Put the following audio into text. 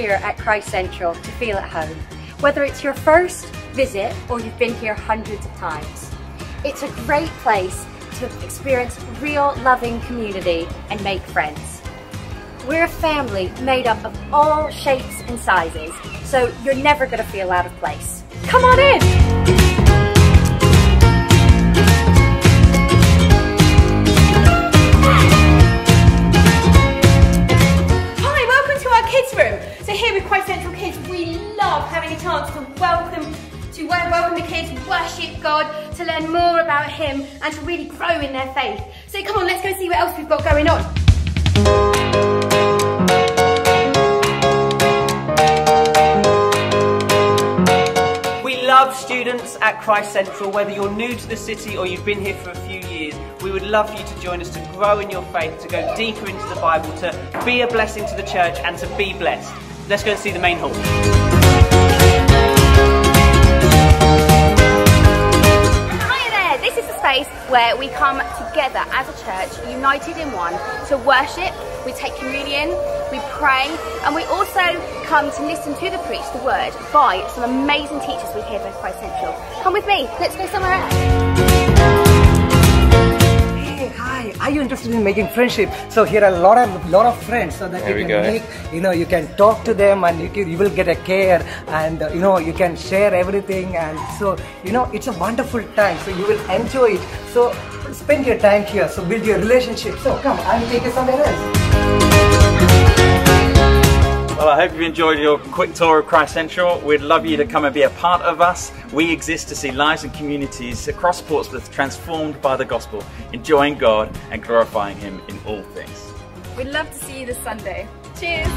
here at Christ Central to feel at home, whether it's your first visit or you've been here hundreds of times. It's a great place to experience real loving community and make friends. We're a family made up of all shapes and sizes, so you're never going to feel out of place. Come on in! With Christ Central Kids, we love having a chance to welcome to wel- welcome the kids, worship God, to learn more about Him, and to really grow in their faith. So come on, let's go see what else we've got going on. We love students at Christ Central, whether you're new to the city or you've been here for a few years. We would love for you to join us to grow in your faith, to go deeper into the Bible, to be a blessing to the church and to be blessed. Let's go and see the main hall. Hi there, this is the space where we come together as a church, united in one, to worship, we take communion, we pray, and we also come to listen to the preach, the word, by some amazing teachers we hear at Christ Central. Come with me, let's go somewhere else. You interested in making friendship? So here are a lot of lot of friends, so that There you can go. make, you know, you can talk to them, and you, can, you will get a care, and uh, you know, you can share everything, and so you know, it's a wonderful time. So you will enjoy it. So spend your time here. So build your relationship. So come, I'll take you somewhere else. Well, I hope you've enjoyed your quick tour of Christ Central. We'd love you to come and be a part of us. We exist to see lives and communities across Portsmouth transformed by the gospel, enjoying God and glorifying Him in all things. We'd love to see you this Sunday. Cheers!